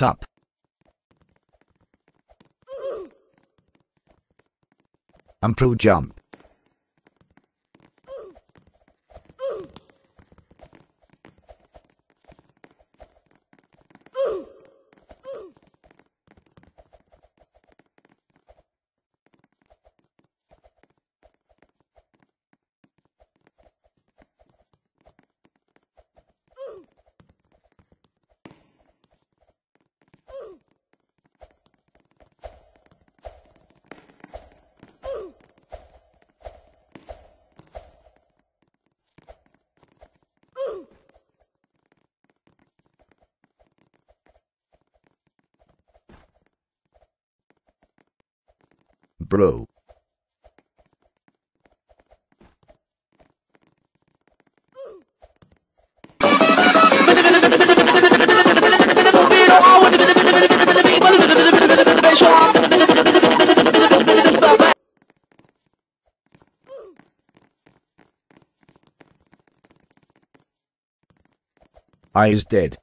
What's up? Pro jump. Bro. I is dead.